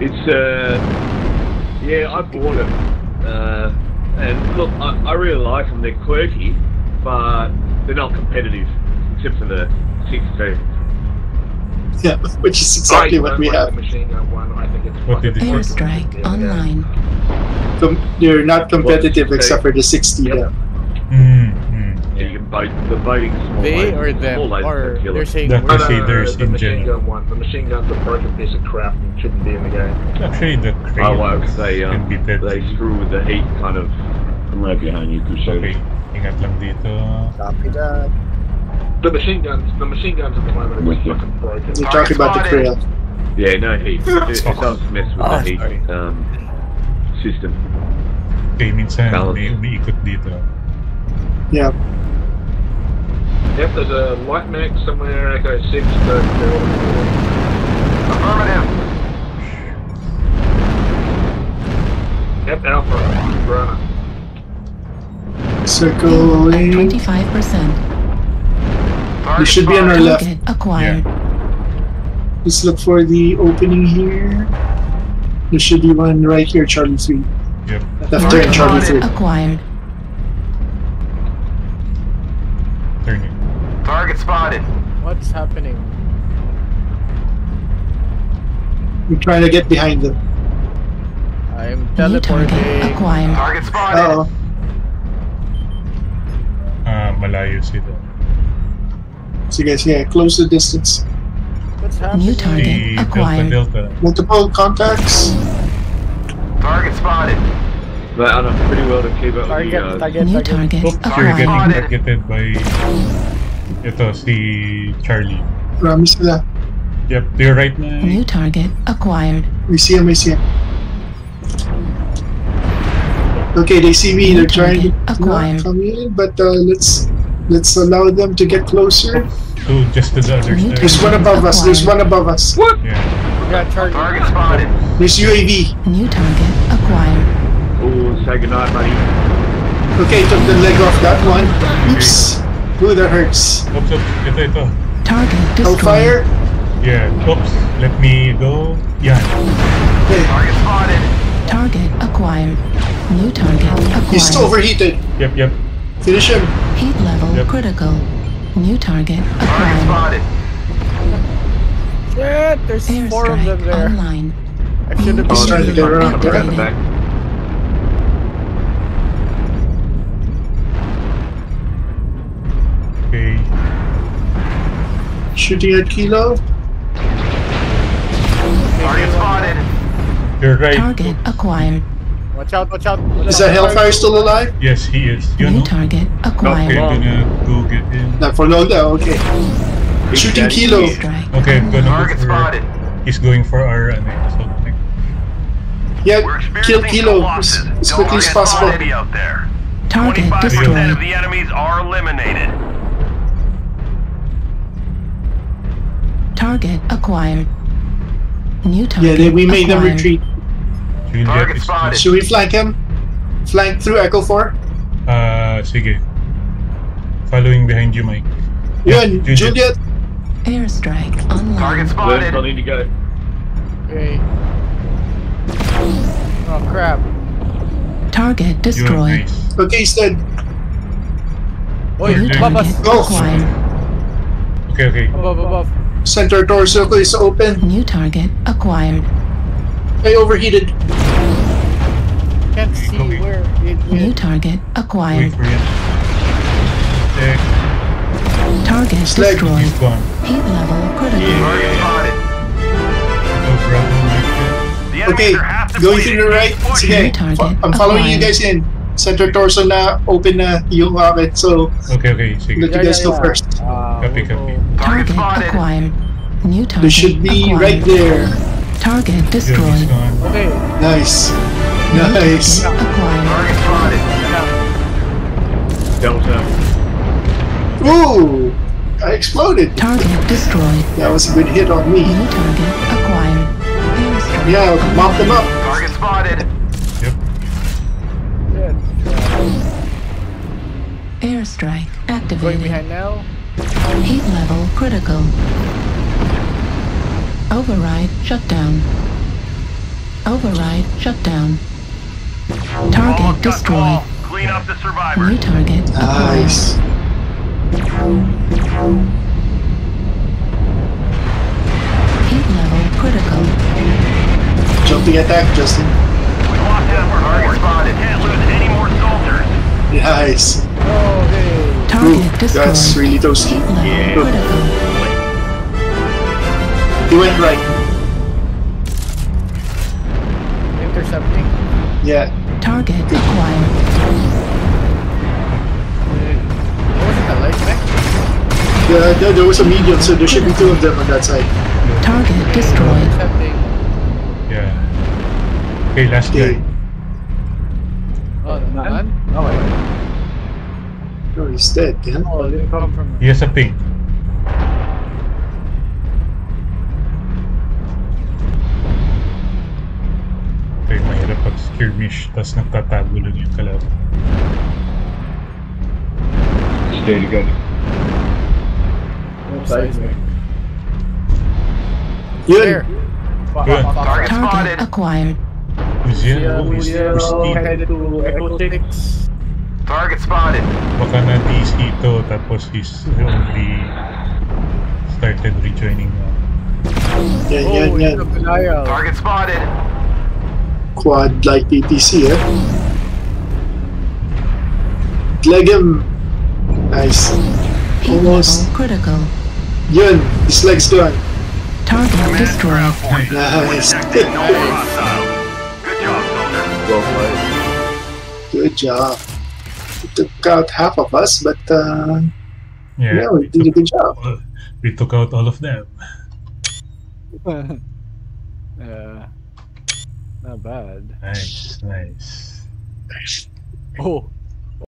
It's uh, yeah, I bought it, uh, and look, I, I really like them. They're quirky, but they're not competitive, except for the 16. Yeah, which is exactly I what we have. Machine gun one. I think it's What did fucking it. Airstrike Yeah, yeah. online. Com- they're not competitive except for the 60. Yep. Yeah. Mm, Yeah, you can boat, the boating's small. They lasers- or them? small lasers Or don't kill they're it. saying The we're No, no, no, the machine general. gun one. The machine gun's a broken piece of crap and shouldn't be in the game. Actually, the Oh, crane well, 'cause they, can um, be dead. they screw with the heat kind of. I'm right behind you, Crusader. Okay, ingat lang dito. Copy that. The machine guns, the machine guns at the moment are With just you. fucking broken. We're talking about the trail. Yeah, no heat. It, it does mess with Oh, the heat um, system. Okay, minsan Balance. may umiikot dito. Yeah. Yep, there's a light mech somewhere, Echo 6, but uh, Affirmative. Yep, Alpha, Brana. Circling. 25%. They should be on our left. Target acquired. Let's look for the opening here. There should be one right here, Charlie 3. Yep. Left turn, Charlie 3. Acquired. Target spotted. What's happening? We're trying to get behind them. I'm New target teleporting. acquired. Target spotted. Uh oh. Ah, malayo sila. So guys, yeah, close the distance. What's happening? New target Si acquired. Delta. Multiple contacts. Target spotted. But I know pretty well to keep up with you Target, guys. target, New target. target Oops, you're getting acquired. targeted by ito si Charlie. Marami sila. Yep, to your right na. New target acquired. We see him, we see him. Okay, they see me. They're trying to Acquired. not come in, but uh, let's let's allow them to get closer. So just to the other side. There's one above us. There's one above us. Yeah. We got target. Target spotted. There's UAV. New target acquired. Oh, say goodnight, buddy. Okay, took the leg off that one. Oops. Ooh, that hurts. Oops, oops. Ito, ito. Target Hellfire. destroyed. Yeah. Oops. Let me go. Yan. Okay. Target spotted. Target acquired. New target acquired. He's acquired. overheated. Yep, yep. Finish him. Heat level Yep. critical. New target Target acquired. spotted. Shit, there's four of them there. online. I should have He's been trying to get around. Shooting at Kilo. Target spotted. You're right. Target acquired. Watch out, watch out. Is that Hellfire still alive? Yes, he is. You New know. target Okay, acquired. I'm gonna go get him. Not for long now. Okay. Big Shooting Kilo. Strike. Okay, I'm gonna Target go for. spotted. He's going for our ano, assault tank. Yeah, kill Kilo as, as quickly as possible. spotted out there. Target 25% of the enemies are eliminated. Target acquired. New Yeah, target they, we made them acquired. retreat. Target spotted. Should we flank him? Flank through Echo 4? Ah, sige. Following behind you, Mike. Yun, Juliet. Juliet. Airstrike online. Target Learn spotted. something to go. Okay. Oh crap. Target destroyed. nice. Okay, he's dead. Oi, New above us. Go. acquired. Okay, okay. Above, above. Center torso is open. New target acquired. Hey, overheated. Can't see Okay. where it New target acquired. for it. Check. Target Slag. destroyed. He's. Heat level critical. Target spotted. No problem with it. The enemies Okay, going depleted. to the right. Keep pushing. Sige, New target fo- I'm following you guys in. Center torso na open na yung akin. So, Okay, okay. Sige. let you guys go first. Uh, Copy, copy. Target Target acquired. New target They should be acquired. right there. Target destroyed. Okay. Nice. Nice. target acquired. Target spotted. Delta. Ooh! I exploded. Target destroyed. That was a good hit on me. New target acquired. Yeah, mop them up. Airstrike Going activated. behind now. Heat level critical. Override shutdown. Override shutdown. Target cut destroyed. call. Clean up the survivors. New target acquired. Nice. Heat level critical. Jumping attack, Justin. We lost effort. Target spotted. Can't lose any more soldiers. Nice. Okay. Target Ooh, that's really toasty. Level critical. He went right. Intercepting. Yeah. Target acquired. Wasn't a light mech? Yeah, there, there was a medium, so there should be two of them on that side. Target destroyed. Yeah. Okay, last Okay. guy. Oh, none? Okay. Oh, he's dead. Yeah? Oh, it didn't come from. He has a ping. Okay, mahirap pag skirmish, tapos nagtatago lang yung kalaban. Stay together. Yun. There. Good. Target Target acquired. Who's yan? Oh, he's pristine. headed to Echo 6. Target spotted. Baka na DC ito, tapos he's only started rejoining now. Yan, Oh, yan, yan. it's. Target spotted. Quad like PPC, eh? Leg him. Nice. Heat Almost. critical. Yun. His leg's gone. Target destroyed. Nice. Detected no more hostiles. Good job, soldier. Well played. Good job. It took out half of us, but uh, Yeah, yeah, we did a good job. Uh, we took out all of them. yeah. Not bad. Nice, nice. Oh,